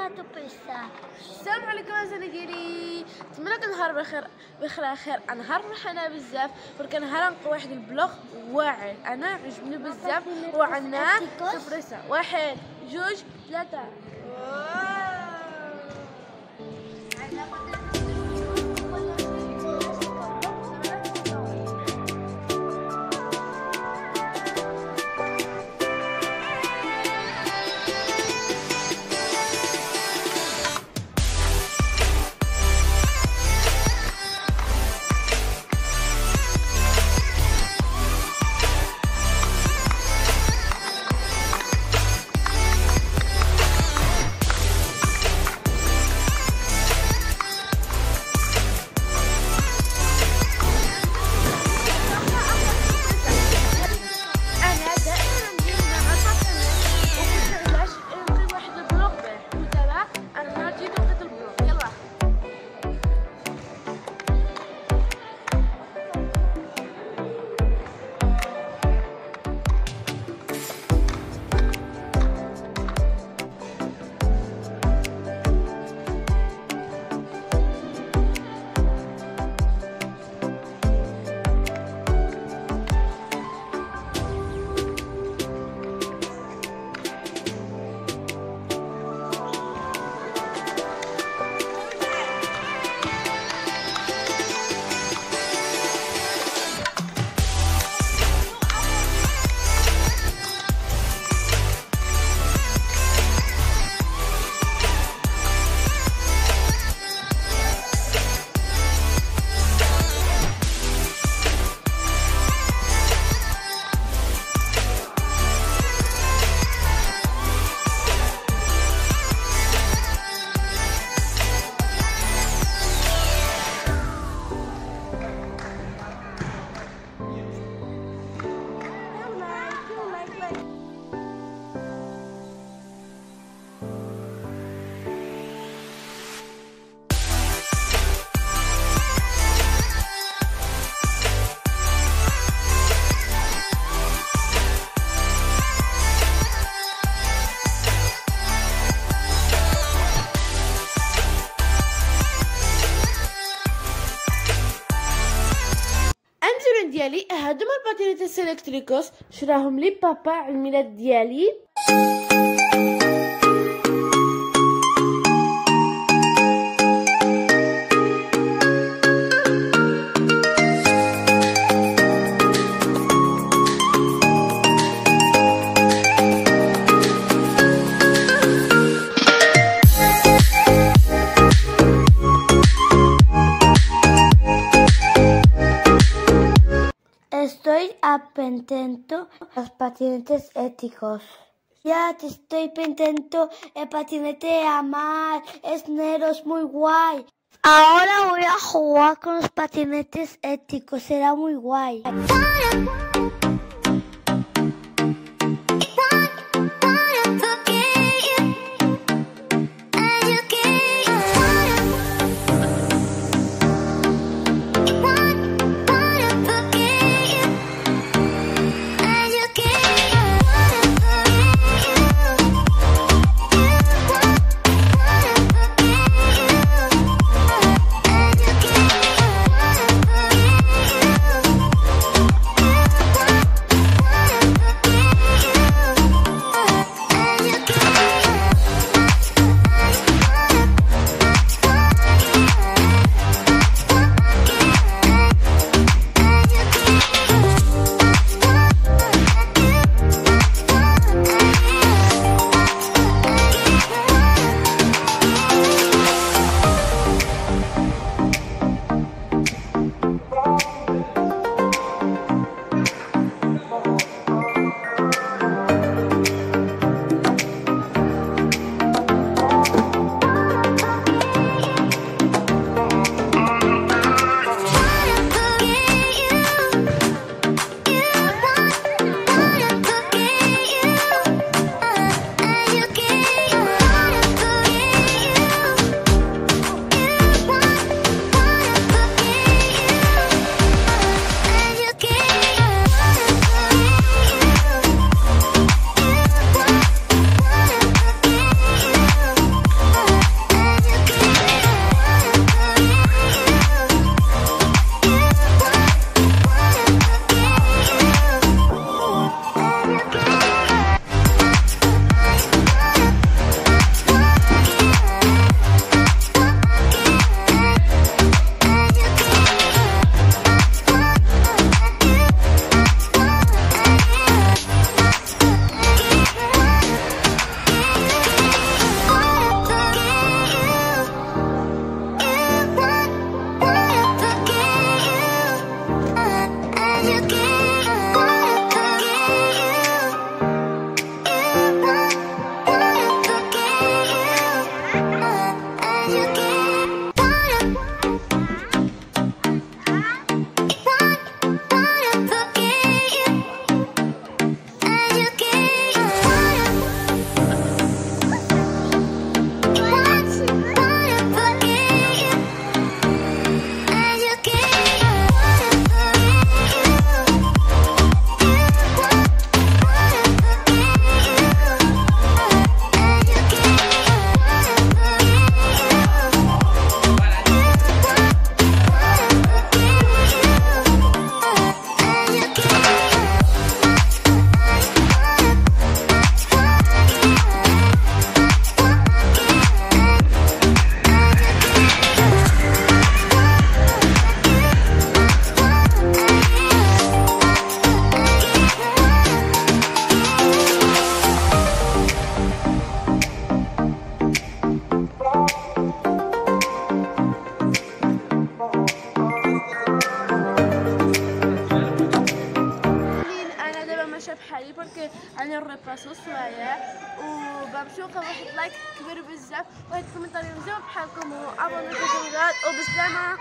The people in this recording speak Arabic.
السلام عليكم اصدقائي نتمنى كان نهار بخير بخير خير. أنا نهار فرحانه بزاف ولكن نهار نلقى واحد البلوغ واعر. أنا عجبني بزاف. وعنا سبريسة. واحد جوج ثلاثة. ديالي هادوما ال patinetes eléctricos شراهم لي بابا على الميلاد ديالي. Estoy apentento a los patinetes éticos. Ya te estoy pentento el patinete a mar, es negro, es muy guay. Ahora voy a jugar con los patinetes éticos, será muy guay. وبمشوكم واحد لايك كبير بزاف واحد كومنتاري مزيان بحالكم وابوني في الفيديوهات وبسلامه